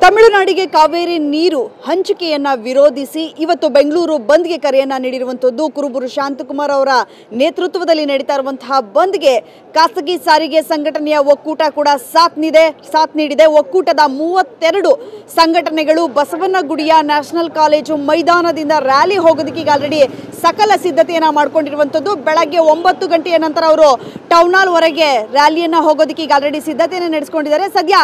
ತಮಿಳುನಾಡಿಗೆ ಕಾವೇರಿ ನೀರು ಹಂಚಿಕೆಯನ್ನ ವಿರೋಧಿಸಿ ಇವತ್ತು ಬೆಂಗಳೂರು ಬಂದ್ಗೆ ಕರೆಯನ್ನ ನೀಡಿರುವಂತದ್ದು ಕುರುಬುರು ಶಾಂತಕುಮಾರ್ ಅವರ ನೇತೃತ್ವದಲ್ಲಿ ನಡೀತಾ ಇರುವಂತಹ ಬಂದ್ಗೆ ಖಾಸಗಿ ಸಾರಿಗೆ ಸಂಘಟನೆಯ ಒಕ್ಕೂಟ ಕೂಡ ಸಾಥ್ ನೀಡಿದೆ ಸಾಥ್ ನೀಡಿದೆ. ಒಕ್ಕೂಟದ ಮೂವತ್ತೆರಡು ಸಂಘಟನೆಗಳು ಬಸವನಗುಡಿಯ ನ್ಯಾಷನಲ್ ಕಾಲೇಜು ಮೈದಾನದಿಂದ ರ್ಯಾಲಿ ಹೋಗೋದಕ್ಕೆ ಆಲ್ರೆಡಿ ಸಕಲ ಸಿದ್ಧತೆಯನ್ನ ಮಾಡ್ಕೊಂಡಿರುವಂತದ್ದು ಬೆಳಗ್ಗೆ ಒಂಬತ್ತು ಗಂಟೆಯ ನಂತರ ಅವರು ಟೌನ್ ಹಾಲ್ ರ್ಯಾಲಿಯನ್ನ ಹೋಗೋದಕ್ಕೆ ಈಗ ಆಲ್ರೆಡಿ ಸಿದ್ಧತೆಯನ್ನು ನಡೆಸಿಕೊಂಡಿದ್ದಾರೆ. ಸದ್ಯ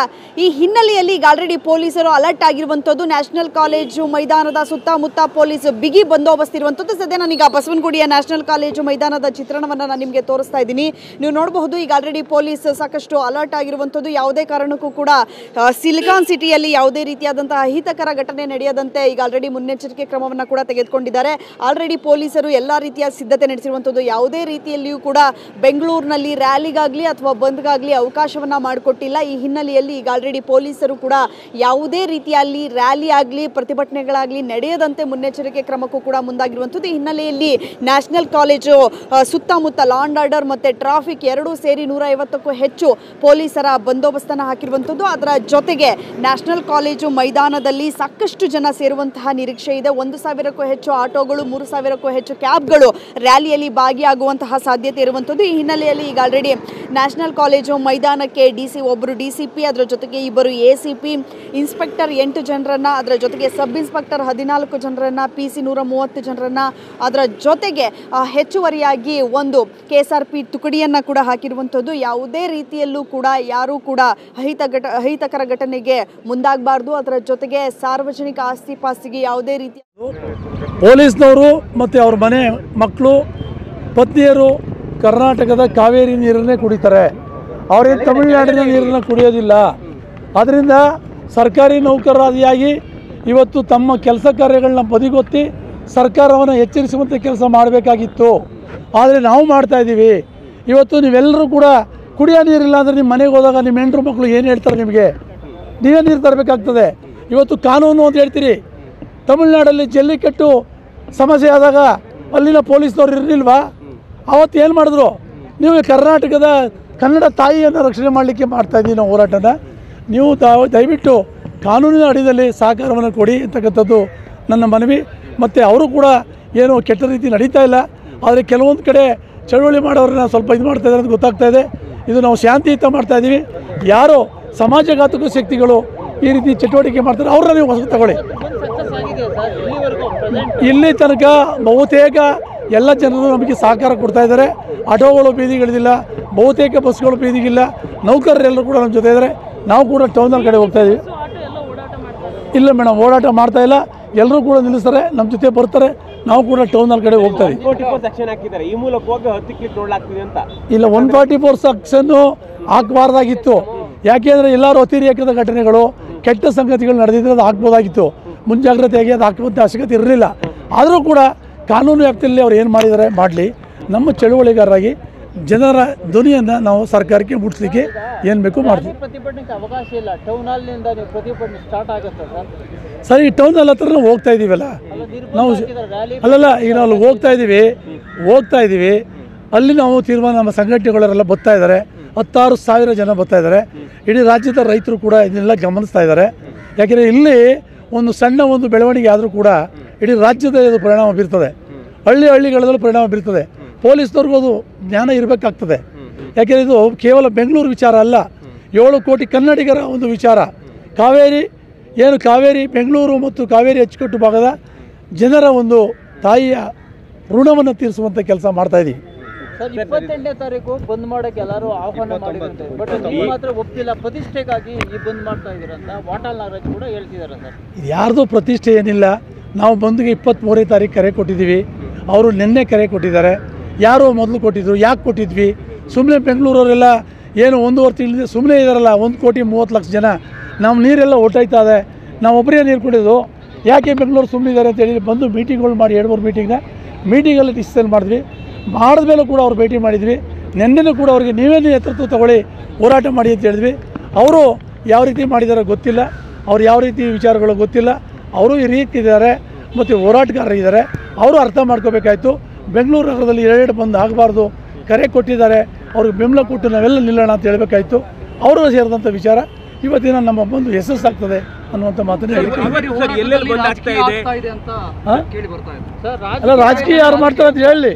ಈ ಹಿನ್ನೆಲೆಯಲ್ಲಿ ಈಗ ಆಲ್ರೆಡಿ ಪೊಲೀಸರು ಅಲರ್ಟ್ ಆಗಿರುವಂತದ್ದು. ನ್ಯಾಷನಲ್ ಕಾಲೇಜು ಮೈದಾನದ ಸುತ್ತಮುತ್ತ ಪೊಲೀಸ್ ಬಿಗಿ ಬಂದೋಬಸ್ತ್ ಇರುವಂತದ್ದು. ಸದ್ಯ ನಾನೀಗ ಬಸವನಗುಡಿಯ ನ್ಯಾಷನಲ್ ಕಾಲೇಜು ಮೈದಾನದ ಚಿತ್ರಣವನ್ನ ನಾನು ನಿಮಗೆ ತೋರಿಸ್ತಾ ಇದ್ದೀನಿ. ನೀವು ನೋಡಬಹುದು, ಈಗ ಆಲ್ರೆಡಿ ಪೊಲೀಸ್ ಸಾಕಷ್ಟು ಅಲರ್ಟ್ ಆಗಿರುವಂಥದ್ದು ಯಾವುದೇ ಕಾರಣಕ್ಕೂ ಕೂಡ ಸಿಲಿಕಾನ್ ಸಿಟಿಯಲ್ಲಿ ಯಾವುದೇ ರೀತಿಯಾದಂತಹ ಅಹಿತಕರ ಘಟನೆ ನಡೆಯದಂತೆ ಈಗ ಆಲ್ರೆಡಿ ಮುನ್ನೆಚ್ಚರಿಕೆ ಕ್ರಮವನ್ನು ಕೂಡ ತೆಗೆದುಕೊಂಡಿದ್ದಾರೆ. ಆಲ್ರೆಡಿ ಪೊಲೀಸರು ಎಲ್ಲ ರೀತಿಯ ಸಿದ್ಧತೆ ನಡೆಸಿರುವಂಥದ್ದು ಯಾವುದೇ ರೀತಿಯಲ್ಲಿಯೂ ಕೂಡ ಬೆಂಗಳೂರಿನಲ್ಲಿ ರ್ಯಾಲಿಗಾಗಲಿ ಅಥವಾ ಬಂದ್ಗಾಗಲಿ ಅವಕಾಶವನ್ನ ಮಾಡಿಕೊಟ್ಟಿಲ್ಲ. ಈ ಹಿನ್ನೆಲೆಯಲ್ಲಿ ಈಗ ಆಲ್ರೆಡಿ ಪೊಲೀಸರು ಕೂಡ ಯಾವುದೇ ರೀತಿಯಲ್ಲಿ ರ್ಯಾಲಿ ಆಗಲಿ, ಪ್ರತಿಭಟನೆಗಳಾಗಲಿ ನಡೆಯದಂತೆ ಮುನ್ನೆಚ್ಚರಿಕೆ ಕ್ರಮಕ್ಕೂ ಕೂಡ ಮುಂದಾಗಿರುವಂಥದ್ದು. ಈ ಹಿನ್ನೆಲೆಯಲ್ಲಿ ನ್ಯಾಷನಲ್ ಕಾಲೇಜು ಸುತ್ತಮುತ್ತ ಲಾ ಆರ್ಡರ್ ಮತ್ತು ಟ್ರಾಫಿಕ್ ಎರಡೂ ಸೇರಿ ನೂರ ಐವತ್ತಕ್ಕೂ ಹೆಚ್ಚು ಪೊಲೀಸರ ಬಂದೋಬಸ್ತನ್ನು ಹಾಕಿರುವಂಥದ್ದು. ಅದರ ಜೊತೆಗೆ ನ್ಯಾಷನಲ್ ಕಾಲೇಜು ಮೈದಾನದಲ್ಲಿ ಸಾಕಷ್ಟು ಜನ ಸೇರುವಂತಹ ನಿರೀಕ್ಷೆ ಇದೆ. ಒಂದು ಸಾವಿರಕ್ಕೂ ಹೆಚ್ಚು ಆಟೋಗಳು, ಮೂರು ಸಾವಿರಕ್ಕೂ ಹೆಚ್ಚು ಕ್ಯಾಬ್ಗಳು ರ್ಯಾಲಿಯಲ್ಲಿ ಭಾಗಿಯಾಗುವಂತಹ ಸಾಧ್ಯತೆ ಇರುವಂಥದ್ದು. ಈ ಹಿನ್ನೆಲೆಯಲ್ಲಿ ಈಗ ಆಲ್ರೆಡಿ ನ್ಯಾಷನಲ್ ಕಾಲೇಜು ಮೈದಾನಕ್ಕೆ ಡಿ ಸಿ ಒಬ್ಬರು ಡಿ ಸಿ ಪಿ, ಅದರ ಜೊತೆಗೆ ಇಬ್ಬರು ಎ ಸಿ ಪಿ ಇನ್ಸ್ಪೆಕ್ಟರ್ ಎಂಟು ಜನರನ್ನ, ಅದರ ಜೊತೆಗೆ ಸಬ್ ಇನ್ಸ್ಪೆಕ್ಟರ್ ಹದಿನಾಲ್ಕು ಜನರನ್ನ ಪಿ ಸಿ ನೂರ ಮೂವತ್ತು ಜನರನ್ನ, ಅದರ ಜೊತೆಗೆ ಹೆಚ್ಚುವರಿಯಾಗಿ ಒಂದು ಕೆ ಎಸ್ ಆರ್ ಪಿ ತುಕಡಿಯನ್ನ ಕೂಡ ಹಾಕಿರುವಂಥದ್ದು. ಯಾವುದೇ ರೀತಿಯಲ್ಲೂ ಕೂಡ ಯಾರೂ ಕೂಡ ಅಹಿತ ಘಟ, ಅಹಿತಕರ ಘಟನೆಗೆ ಮುಂದಾಗಬಾರ್ದು. ಅದರ ಜೊತೆಗೆ ಸಾರ್ವಜನಿಕ ಆಸ್ತಿ ಪಾಸ್ತಿಗೆ ಯಾವುದೇ ರೀತಿಯ ಪೊಲೀಸ್ನವರು ಮತ್ತು ಅವ್ರ ಮನೆ ಮಕ್ಕಳು, ಪತ್ನಿಯರು ಕರ್ನಾಟಕದ ಕಾವೇರಿ ನೀರನ್ನೇ ಕುಡಿತಾರೆ. ಅವರೇನು ತಮಿಳುನಾಡಿನ ನೀರನ್ನು ಕುಡಿಯೋದಿಲ್ಲ. ಆದ್ದರಿಂದ ಸರ್ಕಾರಿ ನೌಕರರಾದಿಯಾಗಿ ಇವತ್ತು ತಮ್ಮ ಕೆಲಸ ಕಾರ್ಯಗಳನ್ನ ಬದಿಗೊತ್ತಿ ಸರ್ಕಾರವನ್ನು ಎಚ್ಚರಿಸುವಂಥ ಕೆಲಸ ಮಾಡಬೇಕಾಗಿತ್ತು. ಆದರೆ ನಾವು ಮಾಡ್ತಾ ಇದ್ದೀವಿ. ಇವತ್ತು ನೀವೆಲ್ಲರೂ ಕೂಡ ಕುಡಿಯೋ ನೀರಿಲ್ಲ ಅಂದರೆ ನಿಮ್ಮ ಮನೆಗೆ ಹೋದಾಗ ನಿಮ್ಮ ಹೆಂಡ್ರು ಮಕ್ಕಳು ಏನು ಹೇಳ್ತಾರೆ ನಿಮಗೆ? ನೀವೇ ನೀರು ತರಬೇಕಾಗ್ತದೆ. ಇವತ್ತು ಕಾನೂನು ಅಂತ ಹೇಳ್ತೀರಿ. ತಮಿಳುನಾಡಲ್ಲಿ ಜಲ್ಲಿಕಟ್ಟು ಸಮಸ್ಯೆ ಆದಾಗ ಅಲ್ಲಿನ ಪೊಲೀಸ್ನವ್ರು ಇರಲಿಲ್ವಾ? ಅವತ್ತು ಏನು ಮಾಡಿದ್ರು? ನೀವು ಕರ್ನಾಟಕದ ಕನ್ನಡ ತಾಯಿಯನ್ನು ರಕ್ಷಣೆ ಮಾಡಲಿಕ್ಕೆ ಮಾಡ್ತಾ ಇದ್ದೀವಿ ನಾವು ಹೋರಾಟನ. ನೀವು ದಯವಿಟ್ಟು ಕಾನೂನಿನ ಅಡಿಯಲ್ಲಿ ಸಹಕಾರವನ್ನು ಕೊಡಿ ಅಂತಕ್ಕಂಥದ್ದು ನನ್ನ ಮನವಿ. ಮತ್ತು ಅವರು ಕೂಡ ಏನು ಕೆಟ್ಟ ರೀತಿ ನಡೀತಾ ಇಲ್ಲ. ಆದರೆ ಕೆಲವೊಂದು ಕಡೆ ಚಳುವಳಿ ಮಾಡೋರನ್ನ ಸ್ವಲ್ಪ ಇದು ಮಾಡ್ತಾ ಇದ್ದಾರೆ ಅಂತ ಗೊತ್ತಾಗ್ತಾ ಇದೆ. ಇದು ನಾವು ಶಾಂತಿಯುತ ಮಾಡ್ತಾ ಇದ್ದೀವಿ ಯಾರೋ ಸಮಾಜಘಾತಕ ಶಕ್ತಿಗಳು ಈ ರೀತಿ ಚಟುವಟಿಕೆ ಮಾಡ್ತಾರೆ, ಅವ್ರನ್ನ ನೀವು ಹೊಸ ತಗೊಳ್ಳಿ. ಇಲ್ಲಿ ತನಕ ಬಹುತೇಕ ಎಲ್ಲ ಜನರು ನಮಗೆ ಸಹಕಾರ ಕೊಡ್ತಾ ಇದ್ದಾರೆ. ಆಟೋಗಳು ಬೀದಿಗಿಳಿದಿಲ್ಲ, ಬಹುತೇಕ ಬಸ್ಗಳು ಬೀದಿಗಿಲ್ಲ, ನೌಕರರೆಲ್ಲರೂ ಕೂಡ ನಮ್ಮ ಜೊತೆ ಇದ್ದಾರೆ. ನಾವು ಕೂಡ ಟೌನಲ್ಲಿ ಕಡೆ ಹೋಗ್ತಾ ಇದ್ದೀವಿ ಇಲ್ಲ ಮೇಡಮ್ ಓಡಾಟ ಮಾಡ್ತಾ ಇಲ್ಲ. ಎಲ್ಲರೂ ಕೂಡ ನಿಲ್ಲಿಸ್ತಾರೆ ನಮ್ಮ ಜೊತೆ ಬರ್ತಾರೆ. ನಾವು ಕೂಡ ಟೌನಲ್ಲಿ ಕಡೆ ಹೋಗ್ತಾ ಇದ್ದೀವಿ ಸೆಕ್ಷನ್ ಇಲ್ಲ ಒನ್ ಫಾರ್ಟಿ ಫೋರ್ ಸೆಕ್ಷನ್ನು ಹಾಕಬಾರ್ದಾಗಿತ್ತು. ಯಾಕೆಂದರೆ ಎಲ್ಲರೂ ಅತಿರೇಕದ ಘಟನೆಗಳು ಕೆಟ್ಟ ಸಂಗತಿಗಳು ನಡೆದಿದ್ರೆ ಅದು ಹಾಕ್ಬೋದಾಗಿತ್ತು. ಮುಂಜಾಗ್ರತೆಯಾಗಿ ಅದು ಹಾಕುವಂಥ ಅವಶ್ಯಕತೆ ಇರಲಿಲ್ಲ. ಆದರೂ ಕೂಡ ಕಾನೂನು ವ್ಯಾಪ್ತಿಯಲ್ಲಿ ಅವ್ರು ಏನು ಮಾಡಿದ್ದಾರೆ ಮಾಡಲಿ. ನಮ್ಮ ಚಳುವಳಿಗಾರರಾಗಿ ಜನರ ಧ್ವನಿಯನ್ನು ನಾವು ಸರ್ಕಾರಕ್ಕೆ ಮುಟ್ಟಿಸ್ಲಿಕ್ಕೆ ಏನು ಬೇಕು ಮಾಡ್ತೀವಿ. ಸರ್? ಸರಿ ಟೌನಲ್ಲಿ ಅಲ್ಲಿ ಹತ್ರ ನಾವು ಹೋಗ್ತಾ ಇದ್ದೀವಲ್ಲ ನಾವು ಅಲ್ಲಲ್ಲ ಈಗ ನಾವು ಅಲ್ಲಿ ಹೋಗ್ತಾ ಇದ್ದೀವಿ ಹೋಗ್ತಾ ಇದ್ದೀವಿ ಅಲ್ಲಿ ನಾವು ತೀರ್ಮಾನ ನಮ್ಮ ಸಂಘಟನೆಗಳೆಲ್ಲ ಬರ್ತಾ ಇದ್ದಾರೆ ಹತ್ತಾರು ಸಾವಿರ ಜನ ಬರ್ತಾ ಇದ್ದಾರೆ ಇಡೀ ರಾಜ್ಯದ ರೈತರು ಕೂಡ ಇದನ್ನೆಲ್ಲ ಗಮನಿಸ್ತಾ ಇದ್ದಾರೆ ಯಾಕೆಂದರೆ ಇಲ್ಲಿ ಒಂದು ಸಣ್ಣ ಒಂದು ಬೆಳವಣಿಗೆ ಆದರೂ ಕೂಡ ಇಡೀ ರಾಜ್ಯದ ಪರಿಣಾಮ ಬೀರ್ತದೆ. ಹಳ್ಳಿ ಹಳ್ಳಿಗಳಲ್ಲೂ ಪರಿಣಾಮ ಬೀರ್ತದೆ. ಪೊಲೀಸ್ನವ್ರಿಗೂ ಅದು ಜ್ಞಾನ ಇರಬೇಕಾಗ್ತದೆ. ಯಾಕೆಂದರೆ ಇದು ಕೇವಲ ಬೆಂಗಳೂರು ವಿಚಾರ ಅಲ್ಲ ಏಳು ಕೋಟಿ ಕನ್ನಡಿಗರ ಒಂದು ವಿಚಾರ. ಕಾವೇರಿ ಏನು ಕಾವೇರಿ ಬೆಂಗಳೂರು ಮತ್ತು ಕಾವೇರಿ ಅಚ್ಚುಕಟ್ಟು ಭಾಗದ ಜನರ ಒಂದು ತಾಯಿಯ ಋಣವನ್ನು ತೀರಿಸುವಂಥ ಕೆಲಸ ಮಾಡ್ತಾ ಇದ್ದೀವಿ ಸರ್ ಇಪ್ಪತ್ತೆಂಟನೇ ತಾರೀಕು ಬಂದ್ ಮಾಡಕ್ಕೆ ಎಲ್ಲರೂ ಆಹ್ವಾನ ಮಾಡಿದಂತೆ ಬಟ್ ನೀವು ಮಾತ್ರ ಒಪ್ಪಿಲ್ಲ ಪ್ರತಿಷ್ಠೆಗಾಗಿ ಈ ಬಂದ್ ಮಾಡ್ತಾ ನಾಗರಾಜ್ ಕೂಡ ಹೇಳ್ತಿದ್ದಾರೆ ಸರ್. ಇದು ಯಾರ್ದು ಪ್ರತಿಷ್ಠೆ ಏನಿಲ್ಲ ನಾವು ಬಂದಿಗೆ ಇಪ್ಪತ್ತ್ಮೂರನೇ ತಾರೀಕು ಕರೆ ಕೊಟ್ಟಿದ್ದೀವಿ. ಅವರು ನಿನ್ನೆ ಕರೆ ಕೊಟ್ಟಿದ್ದಾರೆ. ಯಾರೋ ಮೊದಲು ಕೊಟ್ಟಿದ್ರು, ಯಾಕೆ ಕೊಟ್ಟಿದ್ವಿ? ಸುಮ್ಮನೆ ಬೆಂಗಳೂರವರೆಲ್ಲ ಏನು ಒಂದೂವರೆ ತಿಂಗಳಿಂದ ಸುಮ್ಮನೆ ಇದಾರಲ್ಲ, ಒಂದು ಕೋಟಿ ಮೂವತ್ತು ಲಕ್ಷ ಜನ. ನಮ್ಮ ನೀರೆಲ್ಲ ಹೊಟ್ಟೋಯ್ತಾ ಇದೆ. ನಾವು ಒಬ್ಬರೇ ನೀರು ಕುಡಿಯೋದು. ಯಾಕೆ ಬೆಂಗಳೂರು ಸುಮ್ಮನೆ ಇದ್ದಾರೆ ಅಂತ ಹೇಳಿ ಬಂದು ಮೀಟಿಂಗ್ಗಳು ಮಾಡಿ, ಎರಡು ಮೂರು ಮೀಟಿಂಗ್ನ ಮೀಟಿಂಗಲ್ಲಿ ಡಿಸಿಷನ್ ಮಾಡಿದ್ವಿ. ಮಾಡಿದ್ಮೇಲೂ ಕೂಡ ಅವ್ರು ಭೇಟಿ ಮಾಡಿದ್ವಿ. ನಿನ್ನೆನೂ ಕೂಡ ಅವರಿಗೆ ನೀವೇ ನೇತೃತ್ವ ತಗೊಳ್ಳಿ, ಹೋರಾಟ ಮಾಡಿ ಅಂತ ಹೇಳಿದ್ವಿ. ಅವರು ಯಾವ ರೀತಿ ಮಾಡಿದಾರೋ ಗೊತ್ತಿಲ್ಲ. ಅವ್ರು ಯಾವ ರೀತಿ ವಿಚಾರಗಳು ಗೊತ್ತಿಲ್ಲ. ಅವರು ಈ ರೀತಿ ಇದ್ದಾರೆ, ಮತ್ತು ಹೋರಾಟಗಾರರಿದ್ದಾರೆ. ಅವರು ಅರ್ಥ ಮಾಡ್ಕೋಬೇಕಾಯ್ತು. ಬೆಂಗಳೂರು ನಗರದಲ್ಲಿ ಎರಡು ಬಂದು ಆಗಬಾರ್ದು ಕರೆ ಕೊಟ್ಟಿದ್ದಾರೆ ಅವ್ರಿಗೆ ಬೆಂಬಲ ಕೊಟ್ಟು ನಾವೆಲ್ಲ ನಿಲ್ಲೋಣ ಅಂತ ಹೇಳಬೇಕಾಯ್ತು. ಅವರು ಸೇರಿದಂಥ ವಿಚಾರ ಇವತ್ತಿನ ನಮ್ಮ ಬಂದು ಯಶಸ್ಸಾಗ್ತದೆ ಅನ್ನುವಂಥ ಮಾತನ್ನು? ಅಲ್ಲ ರಾಜಕೀಯ ಯಾರು ಮಾಡ್ತಾರೆ ಅಂತ ಹೇಳಿ.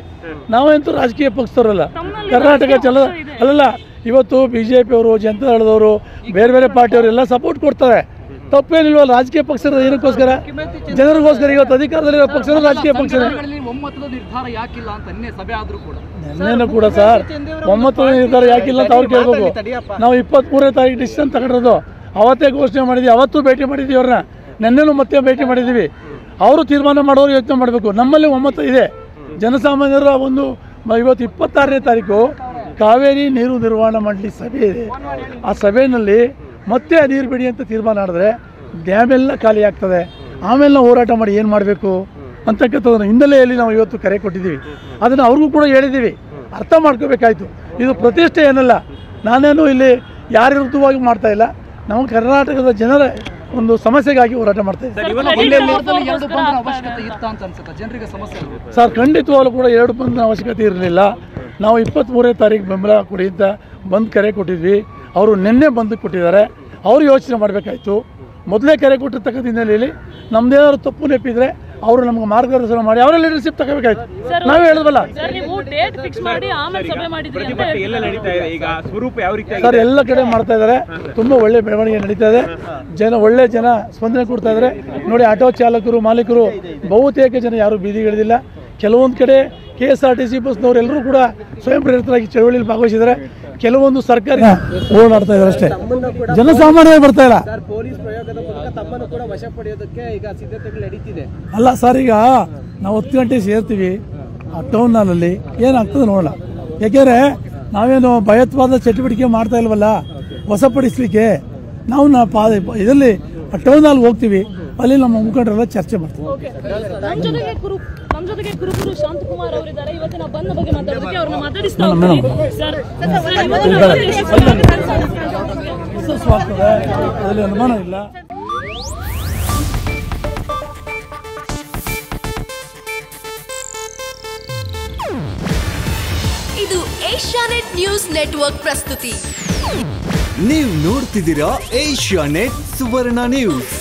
ನಾವಂತೂ ರಾಜಕೀಯ ಪಕ್ಷದವರಲ್ಲ. ಕರ್ನಾಟಕ ಚಲ ಅಲ್ಲಲ್ಲ ಇವತ್ತು ಬಿ ಜೆ ಪಿಯವರು ಜನತಾದಳದವರು ಬೇರೆ ಬೇರೆ ಪಾರ್ಟಿಯವರು ಎಲ್ಲ ಸಪೋರ್ಟ್ ಕೊಡ್ತಾರೆ. ತಪ್ಪೇನಿಲ್ವಲ್ಲ ರಾಜಕೀಯ ಪಕ್ಷದ ಏನಕ್ಕೋಸ್ಕರ? ಜನರಿಗೋಸ್ಕರ ಇವತ್ತು ಅಧಿಕಾರದಲ್ಲಿರೋ ಪಕ್ಷದ ರಾಜಕೀಯ ಪಕ್ಷ ನಿರ್ಧಾರ ಯಾಕಿಲ್ಲ ಅಂತ ನಿನ್ನೆ ಸಭೆ ಆದ್ರೂ ಕೂಡ. ನಿನ್ನೆನೂ ಕೂಡ ಸರ್ ಒಮ್ಮತದ ನಿರ್ಧಾರ ಯಾಕಿಲ್ಲ ಅಂತ ಅವ್ರು ಕೇಳ್ಬೇಕು. ನಾವು ಇಪ್ಪತ್ತ್ಮೂರನೇ ತಾರೀಕು ಡಿಸಿಷನ್ ತಗೊಂಡಿರೋದು. ಅವತ್ತೇ ಘೋಷಣೆ ಮಾಡಿದ್ವಿ ಅವತ್ತು ಭೇಟಿ ಮಾಡಿದ್ವಿ ಅವ್ರನ್ನ. ನಿನ್ನೆನೂ ಮತ್ತೆ ಭೇಟಿ ಮಾಡಿದ್ದೀವಿ ಅವರು ತೀರ್ಮಾನ ಮಾಡೋರು ಯೋಚನೆ ಮಾಡಬೇಕು. ನಮ್ಮಲ್ಲಿ ಒಮ್ಮತ ಇದೆ. ಜನಸಾಮಾನ್ಯರ ಒಂದು ಇವತ್ತು ಇಪ್ಪತ್ತಾರನೇ ತಾರೀಕು ಕಾವೇರಿ ನೀರು ನಿರ್ವಹಣಾ ಮಂಡಳಿ ಸಭೆ ಇದೆ. ಆ ಸಭೆಯಲ್ಲಿ ಮತ್ತೆ ನೀರು ಬಿಡಿ ಅಂತ ತೀರ್ಮಾನ ಮಾಡಿದ್ರೆ ಡ್ಯಾಮೆಲ್ಲ ಖಾಲಿ ಆಗ್ತದೆ. ಆಮೇಲೆ ನಾವು ಹೋರಾಟ ಮಾಡಿ ಏನು ಮಾಡಬೇಕು? ಅಂತಕ್ಕಂಥದ್ದನ್ನು ಹಿನ್ನೆಲೆಯಲ್ಲಿ ನಾವು ಇವತ್ತು ಕರೆ ಕೊಟ್ಟಿದ್ದೀವಿ. ಅದನ್ನು ಅವ್ರಿಗೂ ಕೂಡ ಹೇಳಿದ್ದೀವಿ. ಅರ್ಥ ಮಾಡ್ಕೋಬೇಕಾಯ್ತು. ಇದು ಪ್ರತಿಷ್ಠೆ ಏನಲ್ಲ. ನಾನೇನು ಇಲ್ಲಿ ಯಾರ ವಿರುದ್ಧವಾಗಿ ಮಾಡ್ತಾ ಇಲ್ಲ. ನಮ್ಮ ಕರ್ನಾಟಕದ ಜನರ ಒಂದು ಸಮಸ್ಯೆಗಾಗಿ ಹೋರಾಟ ಮಾಡ್ತಾ ಸಮಸ್ಯೆ ಸರ್ ಖಂಡಿತವಾಗ್ಲೂ ಕೂಡ ಎರಡು ಬಂದಿನ ಅವಶ್ಯಕತೆ ಇರಲಿಲ್ಲ. ನಾವು ಇಪ್ಪತ್ತ್ಮೂರನೇ ತಾರೀಕು ಬೆಂಬಲ ಕೊಡಿ ಅಂತ ಬಂದ್ ಕರೆ ಕೊಟ್ಟಿದ್ವಿ. ಅವರು ನಿನ್ನೆ ಬಂದು ಕೊಟ್ಟಿದ್ದಾರೆ. ಅವರು ಯೋಚನೆ ಮಾಡಬೇಕಾಯ್ತು. ಮೊದಲೇ ಕರೆ ಕೊಟ್ಟಿರ್ತಕ್ಕಂಥ ಹಿನ್ನೆಲೆಯಲ್ಲಿ ನಮ್ದೇನಾದ್ರು ತಪ್ಪು ನೆಪ್ಪಿದ್ರೆ ಅವರು ನಮ್ಗೆ ಮಾರ್ಗದರ್ಶನ ಮಾಡಿ ಅವರ ಲೀಡರ್ಶಿಪ್ ತಗೋಬೇಕಾಯ್ತು. ನಾವೇ ಹೇಳಿದ್ವಲ್ಲ ನೀವು ಡೇಟ್ ಫಿಕ್ಸ್ ಮಾಡಿ ಆಮೇಲೆ ಸಭೆ ಮಾಡಿದ್ರಿ ಅಂತ ಪ್ರತಿಭಟನೆ ಎಲ್ಲ ಇದೆ. ಈಗ ಸ್ವರೂಪ ಯಾವ ರೀತಿ ಸರ್ ಎಲ್ಲ ಕಡೆ ಮಾಡ್ತಾ ಇದ್ದಾರೆ. ತುಂಬ ಒಳ್ಳೆ ಬೆಳವಣಿಗೆ ನಡೀತಾ ಇದೆ. ಜನ ಒಳ್ಳೆ ಜನ ಸ್ಪಂದನೆ ಕೊಡ್ತಾ ಇದ್ದಾರೆ. ನೋಡಿ ಆಟೋ ಚಾಲಕರು ಮಾಲೀಕರು ಬಹುತೇಕ ಜನ ಯಾರು ಬೀದಿಗಿಳಿದಿಲ್ಲ ಕೆಲವೊಂದು ಕಡೆ K S R T C ಬಸ್ನವರೆಲ್ಲರೂ ಎಲ್ಲರೂ ಕೂಡ ಸ್ವಯಂ ಪ್ರೇರಿತರಾಗಿ ಚಳವಳಿಯಲ್ಲಿ ಭಾಗವಹಿಸಿದ್ದಾರೆ. ಕೆಲವೊಂದು ಸರ್ಕಾರಿ ಓಡಾಡ್ತಾ ಇದ್ದಾರೆ ಅಷ್ಟೇ. ಜನಸಾಮಾನ್ಯ ಬರ್ತಾ ಇಲ್ಲ. ಪೊಲೀಸ್ ಪ್ರಯೋಗದ ಮೂಲಕ ತಮ್ಮನ್ನು ಕೂಡ ವಶ ಈಗ ಸಿದ್ಧತೆಗಳು ನಡೀತಿದೆ. ಅಲ್ಲ ಸರ್ ಈಗ ನಾವು ಹತ್ತು ಗಂಟೆ ಸೇರ್ತೀವಿ ಆ ಟೌನ್ ಹಾಲಲ್ಲಿ ಏನಾಗ್ತದೆ ನೋಡೋಣ. ಯಾಕೆಂದರೆ ನಾವೇನು ಭಯೋತ್ಪಾದ ಚಟುವಟಿಕೆ ಮಾಡ್ತಾ ಇಲ್ವಲ್ಲ? ಹೊಸಪಡಿಸ್ಲಿಕ್ಕೆ ನಾವು ನಾ ಪಾ ಇದರಲ್ಲಿ ಟೌನ್ ಹಾಲ್ ಹೋಗ್ತೀವಿ. ಅಲ್ಲಿ ನಮ್ಮ ಮುಖಂಡರೆಲ್ಲ ಚರ್ಚೆ ಮಾಡ್ತೀವಿ. ನಮ್ ಜೊತೆಗೆ ಕುರುಬುರು ಶಾಂತಕುಮಾರ್ ಅವರಿದ್ದಾರೆ ಇವತ್ತಿನ ಬಂದ ಬಗ್ಗೆ ಮಾತಾಡೋದಕ್ಕೆ ಅವ್ರನ್ನ ಮಾತಾಡಿಸ್ತಾ ಸರ್ ಅನುಮಾನ ಇಲ್ಲ ಇದು ಏಷ್ಯಾನೆಟ್ ನ್ಯೂಸ್ ನೆಟ್ವರ್ಕ್ ಪ್ರಸ್ತುತಿ ನೀವು ನೋಡ್ತಿದ್ದೀರಾ ಏಷ್ಯಾ ನೆಟ್ ಸುವರ್ಣ ನ್ಯೂಸ್